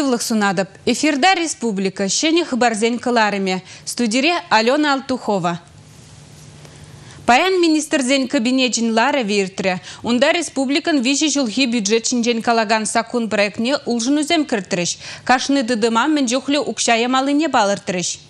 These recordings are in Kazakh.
Сывлық сунадып. Эфирда республика. Шені хыбарзен кыларыме. Студире Алена Алтухова. Паян министрзен кабинетчен лара виртре. Унда республикан вижи жылхи бюджетчинжен калаган сакун проектне улжын үзем кірттіріш. Кашны дыдыма мен жоқлы укшаямалыне балыртырыш.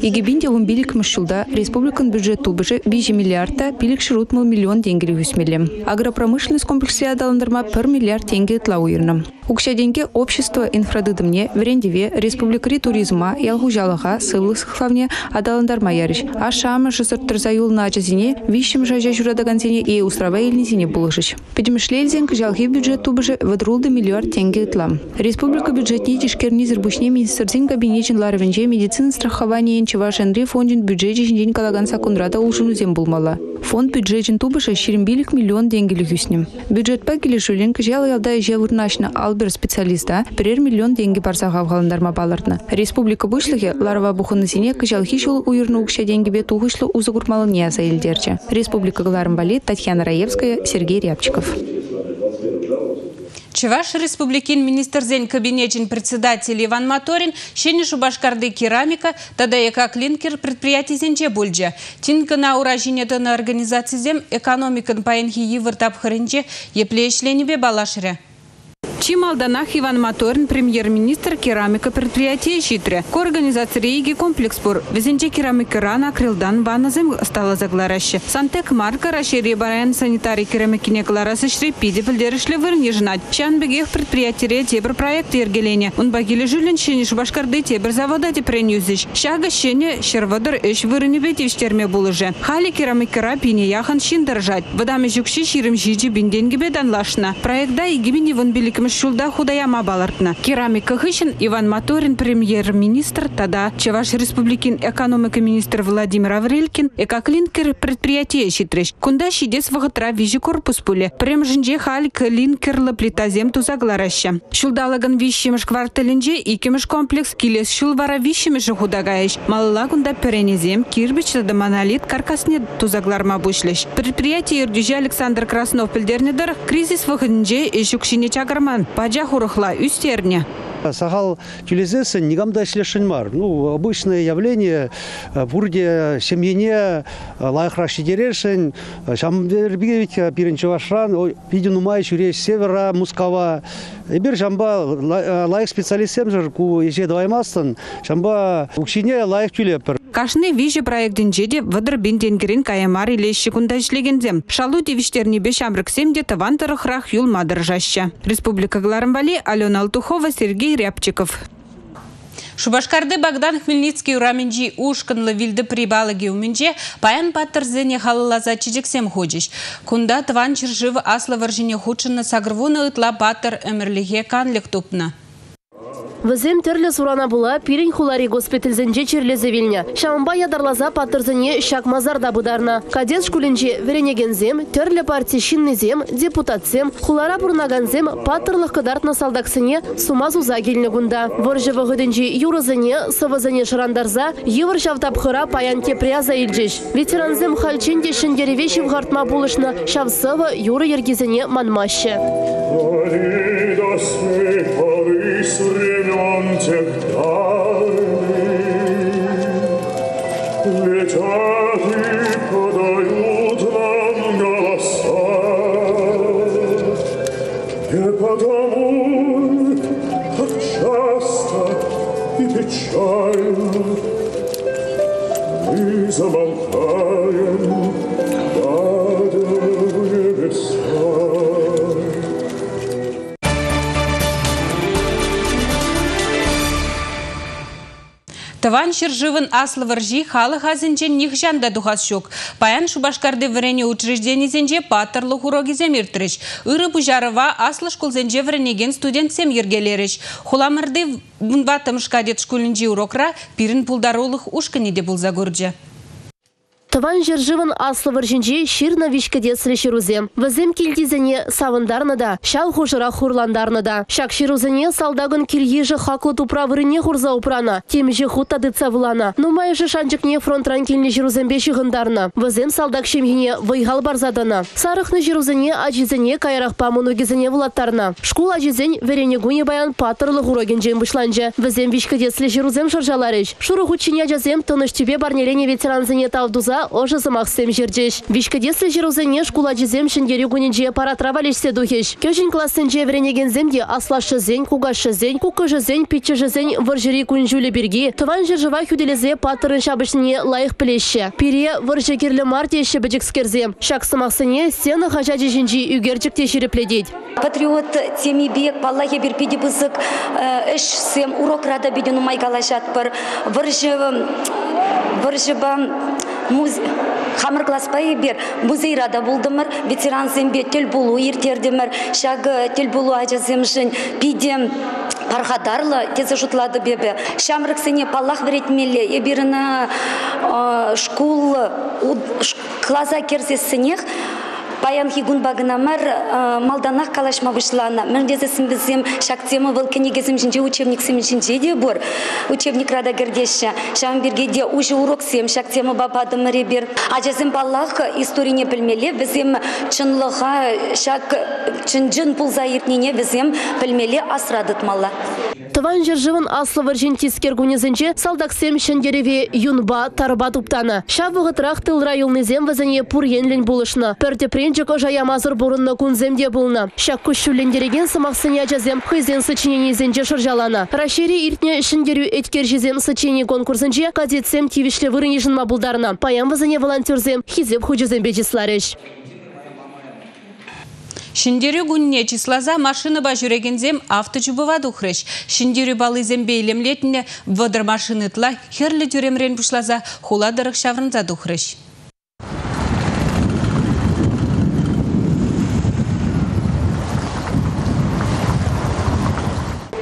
Егебинде он билик мышчулда республикан бюджет тубыжы 5 миллиардта билик шырутмал миллион тенгелі үсмелі. Агропромышленность комплексе адалындырма 1 миллиард тенге тла уйырным. Укша деньги общество инфрадыдымне, врендеве, республикари туризма, ялгужалыға, сывлық сықлавне адалындарма ярыш. Ашамы жысырттырза юлна ажазине, вишім жажа журадагансене и устрава елнезине булышыш. Педемішлелзен жалги бюджет тубыжы выдрулды миллиард тенге тлам. Республика бюджетне тишкернизір бушне министрзин кабинетчен ларвенже медицин страхование Чеваш Андрей фондин бюджет жин калаган сакунрада улшынузем булмала. Фонд бюджетин тубыша ширимбилик миллион денгелі хүснем. Бюджет па келешулен кжалы ялда жевурнашна албер специалиста бірер миллион деньги барсаға авғалындарма балырдны. Республика бұшлығы ларва бұхыны сене кжал хишул уйырны укша деньги бе туғышлы узыгурмалы нияза елдерчі. Республика Галарым Татьяна Раевская, Сергей Рябчиков. Чеваш республикин министрзен кабинетин председатель Иван Моторин шені шубашкарды керамика, тада эка клинкер предприятизенче бульджа. Тинка на уражинетаны организациязем экономикан паенхи евр тапхырынче еплеешленебе балашыря. Чималданах Иван Моторин, премьер-министр керамика предприятия Щитре. Ко организации Риги комплекс пор. Везенче керамика рана акрилдан ваназем стала заглараще. Сантек марка расшири бараян санитарий керамикине кларасы шрепиде пілдерішлі вырне жынат. Шан бегех предприятие тебір проект ергелене. Он багиле жүлін шені шубашкарды тебір завода депрен юзіш. Шага шені шервадыр үш булыжы. Хали керамикера пине яхан шин держать. Вадаме жүкші ширим жиджи бинденге бедан лашна. Проектда игимини вон беликім шулда худаяма балартна. Керамика Иван Моторин, премьер-министр, тада Чеваш республикин экономика министр Владимир Аврелькин, экоклинкер предприятие щитрещ. Кунда щидес вахатра вижи корпус пуле. Прем жинже хальк линкерлы плитазем тузаглараща. Шулдалаган вищемеш кварталинже икемеш комплекс килес шулвара вищемеш худагайш. Малла кунда перенезем кирбич да монолит каркасне тузагларма бушлеш. Предприятие Ирдюжи Александр Краснов пельдернедер кризис и шукшине чагарман пача хурыхла үстерне. Сахал тюлезесен нигамда ишлешен мар. Ну, обычное явление. Бурде семьене э, лайхра шидерешен. Шамбербигевич пиренче вашран. Видену май чуреш севера Мускава. Эбир жамба э, лайх специалистем жер ку еже даваймастын. Шамба укшине лайх тюлепер. Кашны вижи проектінже де вадыр бенденгерін каямар илеші күнда ішлегензем. Шалу девиштеріне беш амрыксем де таван тарықрақ юл мадыр жаща. Республика Гларамбали, Алена Алтухова, Сергей Рябчиков. Шубашкарды Богдан Хмельницкий ураменджи ушканлы вилді прибалыги уменже паян паттырзене халылаза чижексем ходиш. Кунда тван чыржывы аслы варжине худшыны сагрвуны ытла паттыр өмірліге тупна. Візем түрлі сурана була пирин хулари госпитальзенже черлезе вильня. Шамба ядарлаза паттырзыне шак мазарда бударна. Кадет шкулінже веренегензем, түрлі партишиннезем, депутатсем, хулара бурнаганзем паттырлық кыдартна салдаксыне сумазу загеліне гунда. Выржы вғыдынже юрызыне, сывызыне шырандарза, евр шавтапхыра паян тепряза илжеш. Ветеранзем хальчинде шиндеревеші вғартма булышны шавсывы юры ергезіне манмашы. времен Таван шыржывын аслы варжи халы хазынче нихжанда духас шок. Паян шубашкарды врене учрежденизенже паттырлы хурогизем иртіріш. Үрі бұжарыва аслы школзенже вренеген студент сем ергелеріш. Хуламырды бұнватым шкадет школінже урокра пирін пулдарулық ушканеде бұл загурджа. Тыван жержывын аслы варжинчи ширна вишкеде слеширузе. Візем килдизене савындарны да, шал хужыра хурландарны да. Шак ширузене салдагын килежі хаклы туправырыне хурза упрана. Темежі хутта дыца вылана. Нумайжы шанчыкне фронтран келіне жирузембе шығындарны. Візем салдаг шемгене вайғал барзадына. Сарықны жирузене ажизене кайрақ памынугезене вылаттарна. Шкул ажизен верене гуне баян патырлы хуроген жем вышланжы. Візем вишкеде слеширузем шаржаларыш. Шуры хучине ажазем тыныш тебе барнелене ветеранзене тавдуза ожы замақсем жердеш. Вишкадеслі жерузене шкула жезем шындері гуненже паратра лешсе духеш. Кёжін классын жевренеген земде аслашы зен, кугашы зен, кукыжы зен, питчы зен варжыри күнжулі берге. Тыван жержыва хүделезе патырын шабышыне лайық пілеші. Пире варжыгерлі мартеші бәжікскерзе. Шак самақсыне сені хажаджы жінжі үгерчікте шерепледет. Патриот темибек баллахе бир пиди бызык эш сем урок рада бидену майгалашат бір варжы варжыба муз хамыр класспай бер музейрада булдымыр ветеран зембе тел булу иртердимір шаг тел булу ажаземшин пидем пархадарлы тезе жұтлады бебе. Шамрык сене паллах веретмеле ебирина шкул клаза керсесінех Паян хигун багынамар малданах калашма вышлана. Мен дезесім бізім шактемы выл кенегезім жінже учебник сем жінже де бұр. Учебник рада гердеші. Шам бергеде уже урок сем шактемы бабадым ребер. Ажазым баллах историне білмеле бізім чынлыға шак чынжын пулза ертнене бізім білмеле асрадытмалла. Тыван жыржывын аслы варжин тискер гунезінче салдаксем шендереве юнба тарба туптаны. Шавығытрах тыл районнезем вазане пур енлен булышны. Пөрте пренчик жая мазыр бурынны кунземде булны. Шак күшшүлендереген сымақсыня жазем хызен сычиненезенче шыржаланы. Рашери иртне шендерю эткер жезем сычине конкурсынче кадетсем тивишле вырынежін мабулдарны. Паян вазане волонтерзем хизеп хужезем бежисларыш. Шиндері күнне числаза машины ба жүрегензем авточу бывады ухрыш. Шиндері балызем бейлемлетіне вадыр машины тла херлі тюремрен пушлаза хуладырық шаврынза духрыш.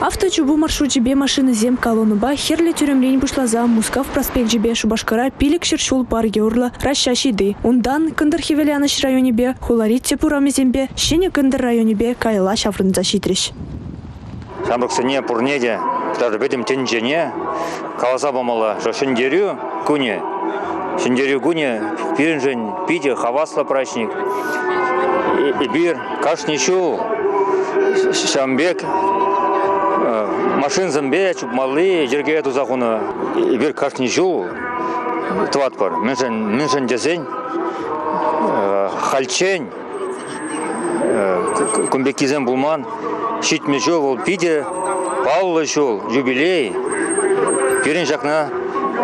Авточубу маршрут жібе машины зем колонуба херлі тюремлен бушлаза Мускав проспект жібе Шубашкара пилік шершул парге урла расша шиды. Ундан кындыр хевеляныш районебе хуларит тепураме зембе шене кындыр районебе кайла шаврынза шитреш. Шамрыксыне пурнеде, даже бедем тенжене, каласа бомала, что шендерю куне, шендерю куне, пиренжен, пиде, хавасла прачник, и, и бир, кашничу, шамбек, машин замбе чупмалы жерге тузахуны бир кашни жу тват бар. Меншен меншен десен хальчен кумбекизен булман шитме жол ол пиде паллы жол юбилей. Пирин жақна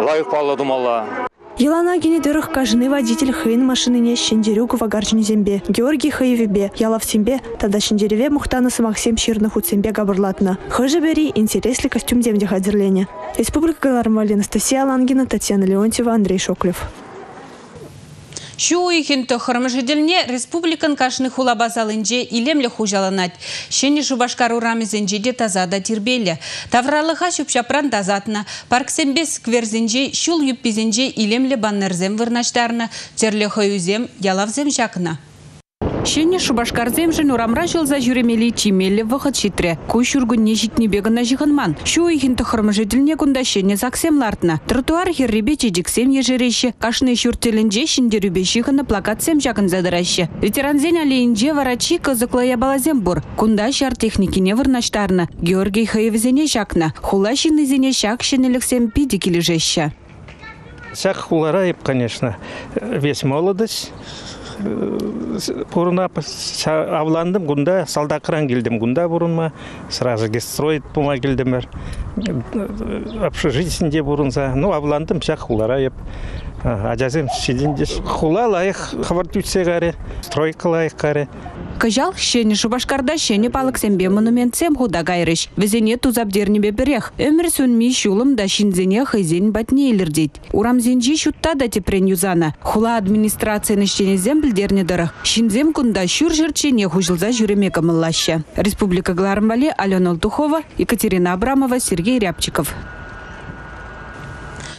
лайық паллы думалла Еланагине дырых кажны водитель хейн в щендерюкова гарчинзембе. Георгий Хаевебе, Ялавсембе, тогда щендереве мухтана самахсем щирных уцембе габырлатна. Хыжебери интересли костюм земде хадерлене. Республика Галармали, Анастасия Лангина, Татьяна Леонтьева, Андрей Шоклев. Шу ихин төхірімжіделіне республикан кашны хулабазалынже илемлі хужаланат. Шені Шубашкар урамезенже де тазада тирбелі. Тавралыға шүпшапран тазатына, парксембес скверзенже шул юппизенже илемлі баннерзем вырнаштарына, терлі хойузем ялавзем жақына. Шене Шубашкарзем жын урамра жылза жүремели чимелі вғыт шитре. Көш үргінне житні бегіна жығынман. Шу ихін тұқырмы жеділіне күнда шене заксем лартына. Тротуар херребе чедіксем ежереші. Кашны шүртелінже шиндерубе шиғыны плакатсем жақын задырашы. Ветеранзен алейінже варачи кызықлая балазем бұр. Күнда шар техникине вырнаштарны. Георгий Хаевзене жақна. Хула шинызене шак шенеліксем пиді кележеші. Шак хулара, конечно, весь молодость бұрына авландым гунда салдақыран келдім гунда бұрынма сразу строить бума келдім общежитиесінде бұрынса ну авландым шақ хулара еп. Ажазем шидинде хула лайық хабар түтсе қаре стройка лайық Кажал шені Шубашкарда шені палықсембе монументсем худа гайрыш. Везене тузабдернебе берех. Өмір сөнмей шулым да шинзене хайзен батне елірдейд. Урамзенжи шутта да тепрен юзана. Хула администрацияны шенезем білдерне дырық. Шинзем кунда шур жырчене хужылза жүремека мыллашы. Республика Глармбале, Алена Алтухова, Екатерина Абрамова, Сергей Рябчиков.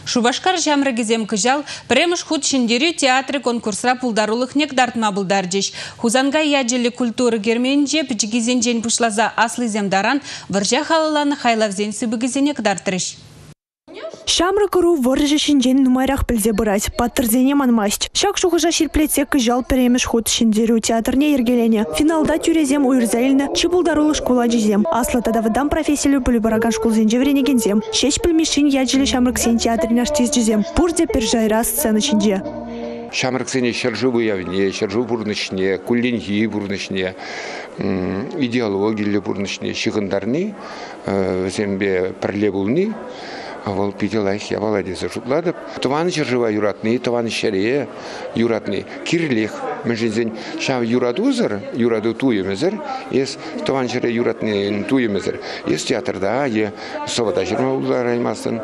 Шубашкар жамрагизем кыжал, премыш худ шиндерю театры конкурсра пулдарулых нек дартма булдарджеш. Хузанга яджели культуры герменже пичигизен жен пушлаза аслызем даран, варжа халаланы хайлавзен сыбыгизенек дартрыш. Шамры кыру выржы шинжен нумайрах пілзе бұрать, паттырзене манмасть. Шак шуғыжа шерплетсе кыжал перемеш ход шиндеру театрне ергелене. Финалда тюрезем уйрзайльны, чыбулдарулы школа жизем. Аслы тадавыдам профессиялю пүлі бараган школзенже вренегензем. Шеш пілмешін яджелі шамрыксен театрне аштиз жизем. Пурде пержайра сцена шинже. Шамрыксене шыржы выявне, шыржы бурнышне, кулленхи бурнышне, идеологиялы бурнышне, шығындарны, зембе пірле булны, Пиделайх я володец жутладып. Туваны жыржыва юратны, туваны шере юратны. Кирлих. Межинзен шав юрадузыр, юраду туемезер, ес туваны шере юратны туемезер. Ес театрда, е совада жырма булдараймасын,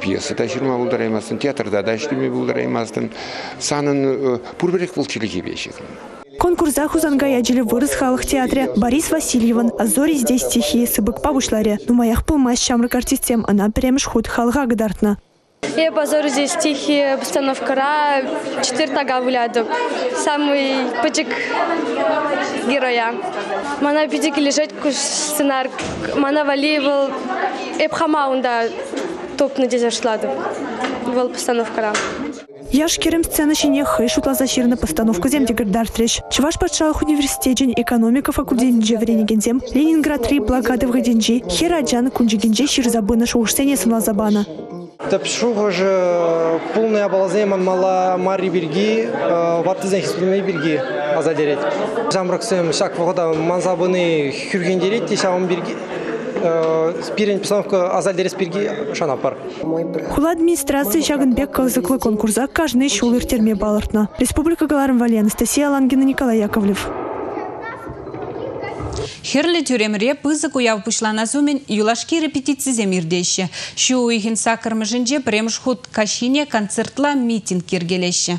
пьеса да жырма булдараймасын, театрда да иштеме булдараймасын. Санын пурберек волчилиги бешик. Конкурса хузанга яджили вырыс халық театре Борис Васильеван, а зори здесь стихи сыбык пабушларе. Нумаях пылмас шамрык артистем, она премеш худ халга гадартна. Я позорю здесь стихи постановкара четыре тага вуляду. Самый пычек героя. Мана пидик лежать куш сценар. Мана валивал эпхамаунда топ на дезершладу. Вал постановкара. Яш керем сцена шине хай шутлаза ширна постановку зем дегрдар трещ. Чуваш патшалық университетен экономика факультетінже вренегензем Ленинград 3 блокады вгаденжи Хераджан кунжигенже ширзабына шоушсене самлазабана. Тапшуға же полная балаземан мала мари бирги, ваттызен хиспилмей бирги азадерет. Жамраксем шак вғада манзабыны хүргендерет, тешауын бирги спирен постановка азалдерес бирги шанапар. Хула администрация Шагынбек калзыклы конкурса каждый шулыр терме балыртна. Республика Галарым Вали Анастасия Лангина Николай Яковлев. Херлі тюремре пызык уяв пушланазумен юлашки репетицизем ирдеші. Шу уйхин сакырмы жінже премш худ кашине концертла митинг кергелеші.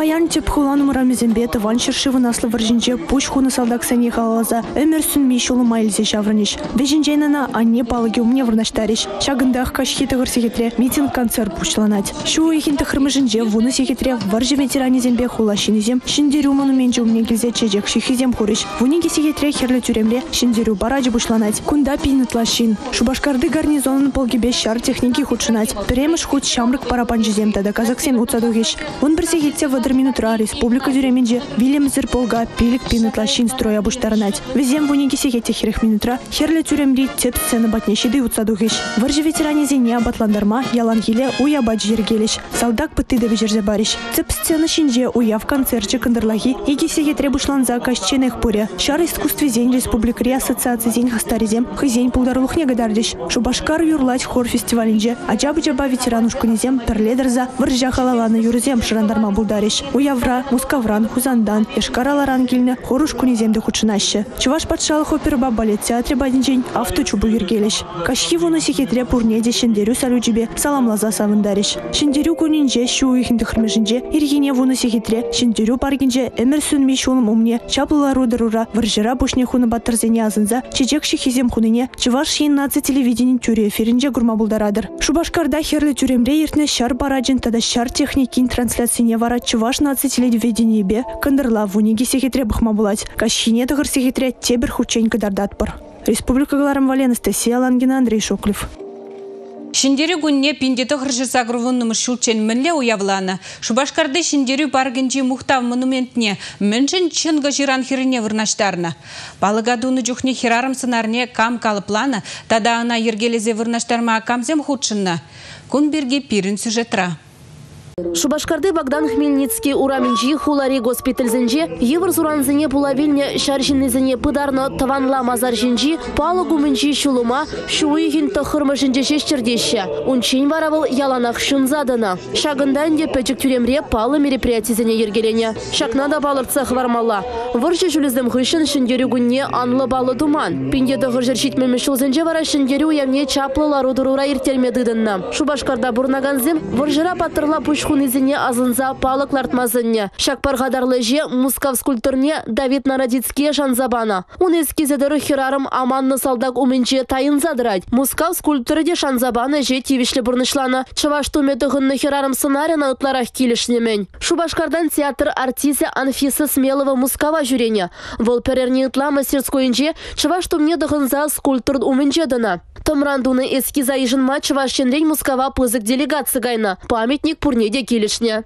Паян теп хулан мурамезембе ван шыршывы наслы варжинче пуш хуны салдак сәне халаза өмір сүн мишулы майлзе шаврыниш. Вежинчейнана анне палыге умне вырнаштариш. Шагындах кашхи тығыр секетре митинг концерт пушланать. Шу ихин тықырмы жинже вуны секетре варжы ветеранизембе хула шинизем шиндерю монуменче умне келзе чежек шихизем хуриш. Вуниге секетре херлі тюремле шиндерю бараджы пушланать. Кунда пинытла шин. Шубашкарды гарнизонын полгебе шар техники худшынать. Перемыш худ шамрык парапанжызем тада казаксен уцадугеш. Он бір секетсе вадыр минутра республика дюременже вилемзер полга пилик пинытла шин строя буштарнать. Везем вуниге секете херех минутра херлі тюремри теп сцена батнешиды уцадугеш. Варжы ветеранизе не абатландарма ялан хиле уя бач жергелеш. Салдак пытты да жерзе бариш. Цеп сцена шинже уя в концерте кандырлахи иги секетре бушланза кашченех пуря. Шар искусстве зень республикари ассоциации зень хастаризем хызень пулдарлухне гадардиш. Шубашкар юрлать хор фестивалинже. Аджабы джаба ветеранушкунизем перледерза варжа халаланы юрзем шырандарма булдариш. Уявра, Мускавран, Хузандан, Эшкараларан килне хоруш куниземде худшынаще. Чуваш патшалық опера балет театре бадинжен авто чубу ергелеш. Кашхи вуны секетре пурнеде шендерю салюджибе саламлаза савындариш. Шендерю кунинже шу ихинді хырмешінже иргене вуны секетре шендерю паргинже шулым умне чаплылару дарура варжыра бушне хуны баттырзене азынза чечек шихизем хуныне чуваш шин наци телевидение тюре гурма булдарадыр. Шубашкарда херлі тюремре ертне шар бараджин тада шар техникин трансляцияне вара наци телевидение бе кандырла вуниге секетре бахма булать. Кашхине тығыр секетре тебір хучень кадардатпыр. Республика Галарам Вали Анастасия Лангина Андрей Шоклев. Шиндері күнне пиндеті ғыржы сағырвыннымы шулчен мінле уявланы. Шубашкарды шиндері баргынжи мұхтав монументне мінжін чынғы жиран хиріне вырнаштарны. Балыгадуны жүхне хирарым сынарне кам калыпланы, тада ана ергелезе вырнаштарма камзем худшынна. Күн бірге пирін сюжетра. Шубашкарды Богдан Хмельницкий ураминжи хулари госпитальзінже евр суранзіне пулавильне шаршиннезіне пыдарны таванла мазар жинжи палы гумінжи шулума шуйхин тахырмы жинже шешчердеші. Унчень баравыл яланах шынзадына. Шагынданде пөчік тюремре палы мероприятизіне ергелене. Шакнада балырца хвармала. Выршы жүлізім ғышын шындері күнне анлы балы думан. Пиндеді ғыржыр шитмемі шулзінже вара шындері уямне чаплы лару дурура иртермедыдынна. Шубашкарда бурнаганзем выржыра паттырла пуш хунызіне азынза палық лартмазынне. Шакпар гадарлы же Мускав скульптурне Давид Народицкий шанзабана. Он эскизедері хирарым аманны салдак умінче тайынзадырать. Мускав скульптуры де шанзабаны же тивишлі бұрнышланы. Чываш туметығынны хирарым сценарина ытларах келішнемен. Шубашкардан театр артисі Анфиса Смелова Мускава жүрене. Вол перерне ытла мастерскойынже чываш тумне скульптур умінче дына. Томрандуны эскиза ижынма чываш ченрен Мускава пызык делегация гайна. Памятник пурнеде келішне.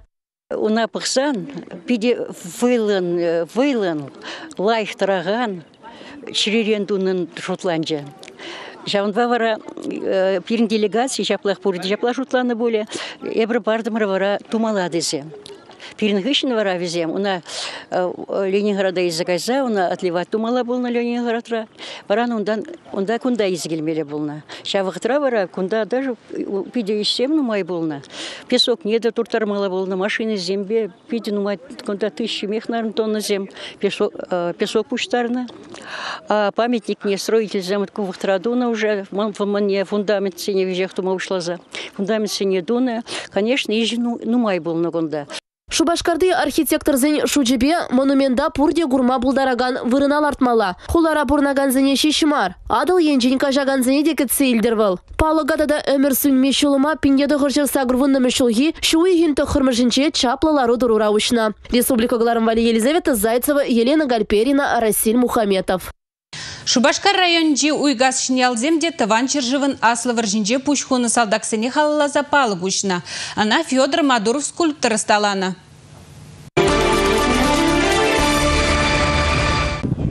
Уна пықсан, пиде вылын, вылын, лайықтыраған, ширерендунын шотланджа. Жаунба вара пирин делегация, жаплах пурди, жапла шотланы боле, эбір бардымыр вара тумаладызе. Пирин гышын вара везем, уна Ленинграда изагайза, уна отливать тумала был на Ленинградра. Варан ундан, унда кунда изгелмеле булна. Шавықтыра вара, кунда даже пиде исем нумай булна. Песок неде туртармала булна, машины зембе, пиде нумай кунда тысячи мехнарын тонна зем, песок, песок пуштарна. А памятник не строитель замат кувықтыра дуна уже, мне фундамент сене вежех тума ушла за. Фундамент сене дуна, конечно, ижи нумай был на кунда. Шубашкарды архитекторзен шучебе монумента пурде гурма булдараган вырынал артмала. Хулара бурнаган зене шишмар. Адыл енжен кажаган зене декет сейлдервал. Палыгада да өмір сүнме шулыма пиндеді ғыржыр сагрвынны мүшілгі шуы хырмыжынче чаплалары дурура учна. Республика Глармвали Елизавета Зайцева, Елена Гальперина, Расиль Мухаметов. Шубашкар районжи уйгас шинялземде тыван чержывын аслывыр жинже пучхуны салдаксыне халлаза палы. Она Федор Мадуров скульптор сталана.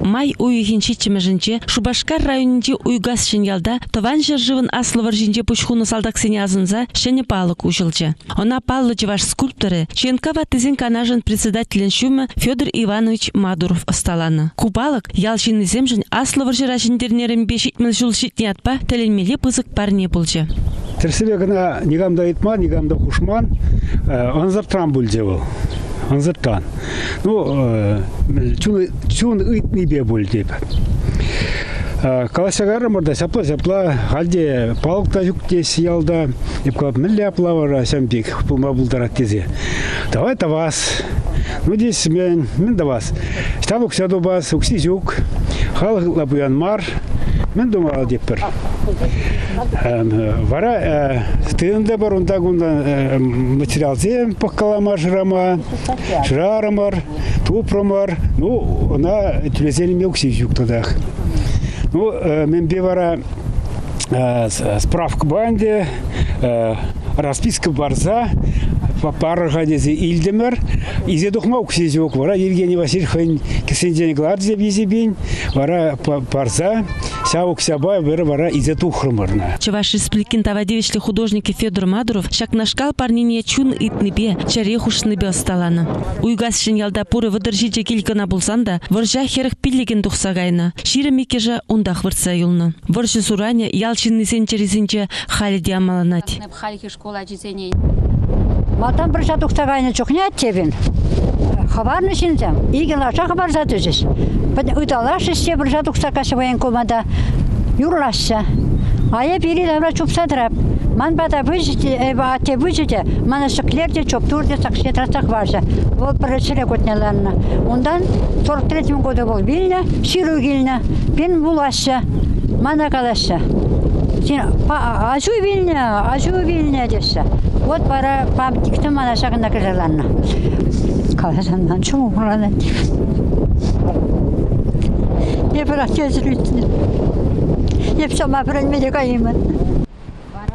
Май уйхинчи чимежинче Шубашкар районинче уйгас шинялда тован жыржывын аслывыр жинче пучхуны салдаксене азынза шене палык ушылчы. Она паллы ваш скульпторы Ченкава тизин канажын председателен шумы Федор Иванович Мадуров осталаны. Купалык ялшины земжин аслывыр жыра жиндернерін бешитмін жул шитне атпа теленмеле пызык парне булчы. Терсебе гына нигамда итман, нигамда хушман, анзартран бульдевал. Анзартан. Ну, чун чун бе бул деп. Каласагар морда сапла сапла халде палык та юк тес ялда. Деп кап милле плавара самбик пулма булдарат тезе. Давай та вас. Ну здесь мен мен да вас. Там уксаду бас укси юк. Хал лабуян мар. Мен думал деп бір. Вара стыында бар онда гунда материал зем покалама жрама, жрарамар, тупрамар. Ну, она тюлезели мелкси юктадах. Ну, мен бе вара справка банде, расписка барза, папарға дезе илдемер, изе дұқмау кісезе оқ, вара Евгений Васильев хэн кісенден глад зеп езебен, вара парза, сяук сяба, вара вара изе тухрымырна. Чаваш республикин тавадевишлі художники Федор Мадуров шакнашкал парнине чун итнебе, чарехушныбе осталаны. Уйгас шинялда пуры выдыржиже килкана булсанда, варжа херых пиллеген тухсагайна. Ширы мекежа ундах вырса юлны. Варжы суране ялчинны сенчерезінче халі диамаланать. Школа. Матан бір жат ұқтағайны жоқ не әттебін. Хабарны шинзем. Иген лаша хабар затыжыз. Үталаш істе бір жат ұқтақасы воен комада. Юрлашса. Ая бері давра чупсадрап. Ман бада выжите, ате выжите, мана шыклерде чоптурде сақшетрасақ баржа. Ол бірішілі көтнелеріні. Ондан 43 года бол Вильня, Сиру Вильня, бен булашса, мана калашса. Ажу Вильня, ажу десе. Вот пара памятникті мана шағында кіжаларына. Қаласаннан чуң ұғыраны. Не бірақ кезірійтін. Еп сама бірілмеде қайымын.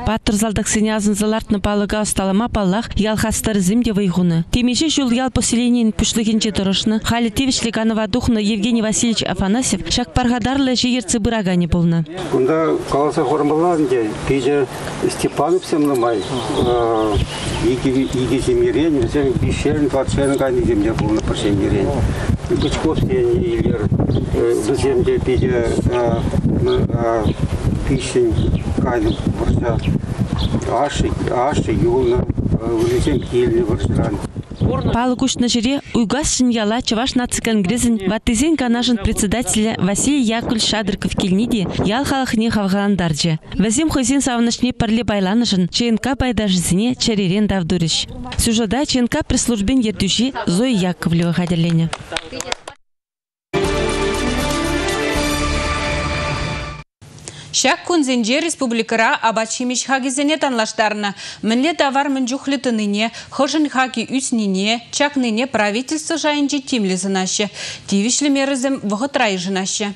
Паттыр залдак сене азынзалартны палыга осталама паллах ялхастар зимде вайгуны. Темеше жул ял поселенин пушлыгинче тұрышны, халі канова духны Евгений Васильевич Афанасьев шак паргадарлы жиерцы бырагане болны. Кунда каласа хормаланде, пейже Степанов семнамай, иги земерен, зем бишерн, ватшерн гани земде болны паршемерен. Бычковский илер, земде пейже пишен кайдым бұрса ашы ашы юлна өлесен киеліне бұрсыран Палы кушна жире уйгас яла Чаваш наци конгрессин ваттезен канашын председателя Василий Яковлевич Шадриков келниди ял халахне хавгаландаржы. Вазим хозин савнашне парле байланышын ЧНК байдажысыне чаререн давдурыш. Сюжада ЧНК пресс-службен ертуши Зоя Яковлева хадерлене. Шак күнзенже республикара абачимиш хагизене танлаштарына. Мінле давар мінжухлі тыныне, хожын хаги үснине, чакныне правительство жайынче тимлізінашы. Тивишлі мерізім вғыт райжынашы.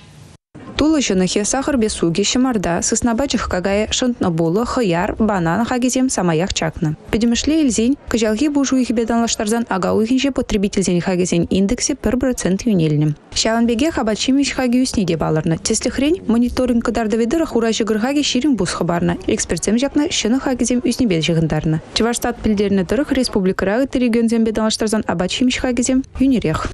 Тулы жынахе сахар бесуге шымарда, сыснабачых кагае шынтнабулы, хыяр, банан хагизем самаях чакны. Педемішле елзень, кажалги бужу их беданлаштарзан ага уйхинже потребительзен хагизен индексе 1% юнельнем. Шаванбеге хабачимиш хаги үсниде баларны. Теслі хрень мониторинг кадарды ведыры хурajы гырхаги ширин бус хабарна. Экспертсем жакны шыны хагизем үснебе жығындарны. Чываштат пілдеріні дырых республикарағы регионзем беданлаштарзан абачимиш хагизем юнерех.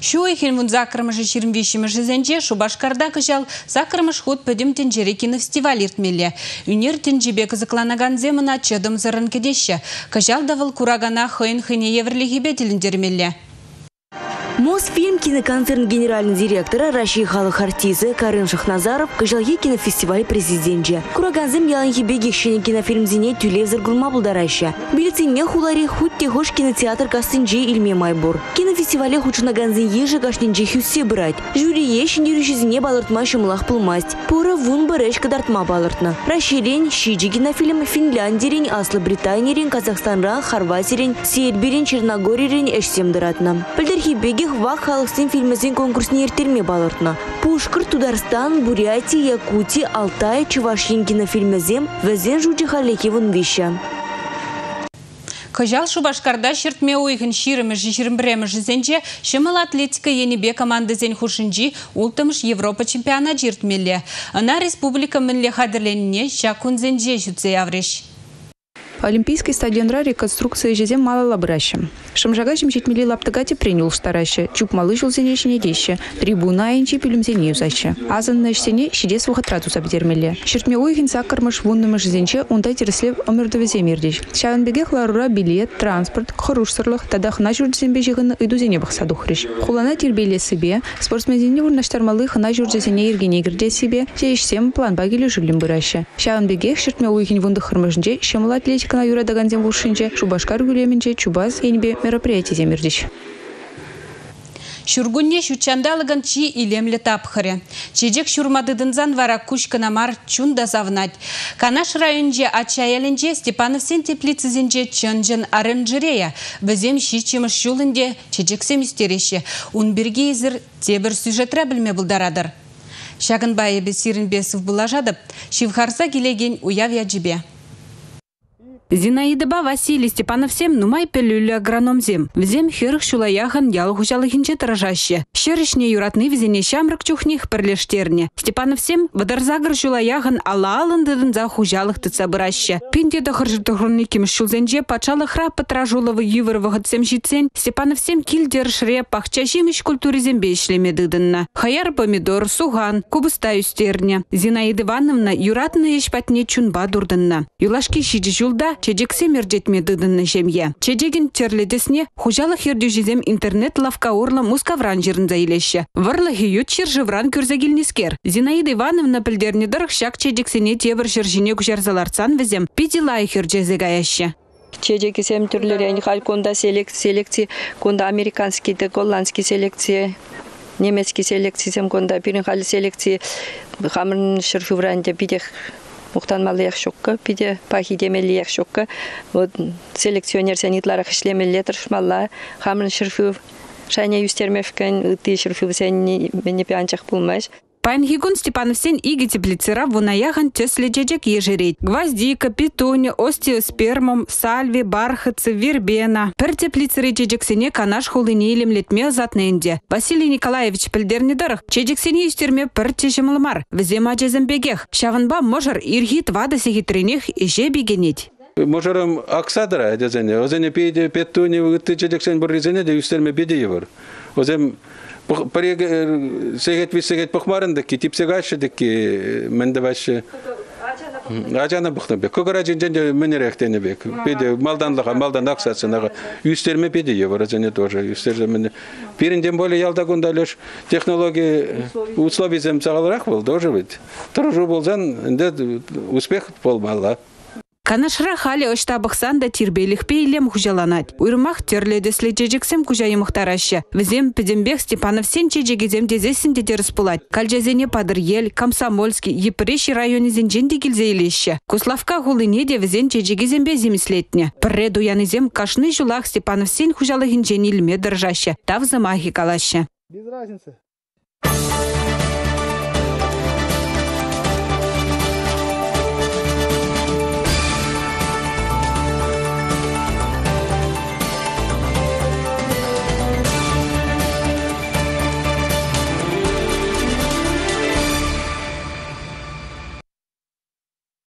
Шуй хельмун закрымыжы ширмвишімыжы зенже Шубашкарда кыжал закрымыш ход пөдім тенжері кинофестиваль иртмелі. Үнер тенжебе кызықланаган земына чыдым зырын кедеші. Кыжал давыл курагана хыйын хыне бетіліндермелі. Мосфильм киноконцерн генеральный директора Раши халық артисі Карын Шахназаров кыжалги кинофестиваль президенте. Кураганзым яланхи бегекшіне кинофильмзіне тюлевзір гулма бұлдараща. Билетинне хулари хутте хош кинотеатр кастынже илме майбур. Кинофестивале хучынаганзын ежі кашнинже хюссе брать. Жюрие шиндерюшізіне балыртма шымлах пылмасть. Пора вун бареш кадартма балыртны. Раширен, Шиджи кинофильм Финляндирен, Аслы Британирен, Казахстанран, Хорватирен, Сербирен, Черногорирен эшсем дыратны. Пілдерхи бегех вақ халықсын фильмізен конкурсне ертерме балыртны. Пушкыр, Тударстан, Бурятия, Якутия, Алтай, Чувашин кинофильмізем вәзен жуджи халекевін веща. Кыжал Шубашкарда шертме ойғын ширымыжы ширымбіремыжы зенже шымыл атлетика енебе команды зен хушынжи ултымыш Европа чемпионат жертмелі. Ана республика мінле хадырленіне шакун зенже жүтсе авреш. Олимпийский стадионра реконструкция жезем мало лабраща. Шамжага жетмели лаптыгати принял стараща. Чуп малы жылзене деща. Трибуна айнчи пилюмзене юзаща. Азан на штене щедес вахатрату сабдермеле. Шертме уйхин сакармыш вуннымыш зенче ундай тереслев омердовезе мирдеш. Шаванбеге хларура билет, транспорт, хорушсырлых, тадах на журдзембе жигыны ыдузене бахсаду хриш. Хулана тербеле себе, спортсмензене вурнаштармалы хана журдзесене иргене гирде себе, сем план багилю жилим быраща. Шаванбеге шертме уйхин вунды хырмыжнже, шемыл атлетика на юра дагандем шубашкар чубаз енбе мероприятие земирдиш. Шургунне шучандалыгын чи илемлі тапхыры. Чежек шурмадыдынзан вара кушканамар чунда завнать. Канаш районже ачаялінже Степановсен теплицізінже чынжын арынжырея. Бізем шичимыш шулынде чежексем истереші. Унберге езір тебір сюжетра білме бұлдарадыр. Шағынбайы бесірін бесів бұлажадып, шивхарса келеген уяв яджібе. Зинаида Василий Степанов сем нумай пелюлі агроном зем. Взем херх шулаяхан ял хучалыхинче тражаще. Шерышне юратны візене шамрак чухних перлештерне. Степанов сем вадарзагр шулаяхан ала алындыдын за хужалых тыца быраще. Пинде да хыржытығырны кем шулзенже пачалы хра патражуловы ювырвығы цем житсен. Степанов сем килдер шре пахча жемеш культуризембе ишлемедыдынна. Хаяр помидор, суган, кубыста үстерне. Зинаида Ивановна юратны ешпатне чунба дурдынна. Юлашки шиджи жулда чедексе мерджетме дыдынны жемье. Чедегін терледесне хужалық ердюжизем интернет лавка орла мускавран жерінза илеші. Варлы хиют чержевран күрзагилнескер. Зинаида Ивановна пілдерне дырық шак чедексене тебір жержине күжерзаларцан візем пидилай херджезегаяшы. чедекисем түрлері хал конда селекция конда американский да голландский селекция немецкий селекция конда бирин хал селекция хамын шырфывранде бидех мухтан малыях шокка пиде пахи демелиях шокка вот селекционер санитлары хишлемелле тыршмалла хамын шырфы шайня юстермевкен ты шырфы сен пулмаш Панхигун Степановсен иги теплицера вунаяхан теслежечек ежерейт. Гвоздика, петуня, остеоспермум, сальви, бархатцы, вербена. Пір теплицері жежексене канаш илемлетме затненде. Василий Николаевич можыр ирхит вада сегитренех еже аксадыра дезене. Озене резене де. Озем пареге сегет ви сегет похмарында ки тип сегаше де ки менде ваше Ажана бухна бек. Когара жинжен менеректене бек. Педе малданлыга, малдан аксасынага үстерме педе евро және тоже. Үстер мен биринен более ялда гундалеш технология условием сагалрак бол, тоже бит. Туржу болсан, инде успех болмала. Канашра хали оштабықсан да тирбейлік пейлем хужаланат. Уйрмақ терледі следжежексем кужайымықтарашы. Візем Педембек Степанов сен чежегезем дезесін дедеріс пулать. Кальжазене Падыр ел, Комсомольский, Епреши районезен женде келзейлеші. Куславка хулыне де візен чежегезембе земислетне. Пірре дуянезем кашны жулақ Степанов сен хужалығын женилме дыржашы. Тав замахи калашы. Без разницы.